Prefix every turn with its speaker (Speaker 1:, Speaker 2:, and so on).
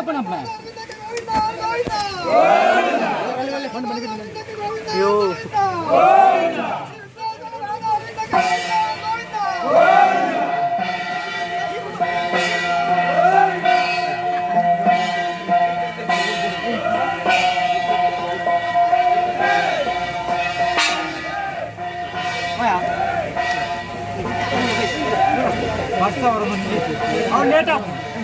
Speaker 1: ಅಪ್ಪನಪ್ಪ
Speaker 2: ಅಯ್ಯೋ
Speaker 1: ಅವ್ನು ಲೇಟ್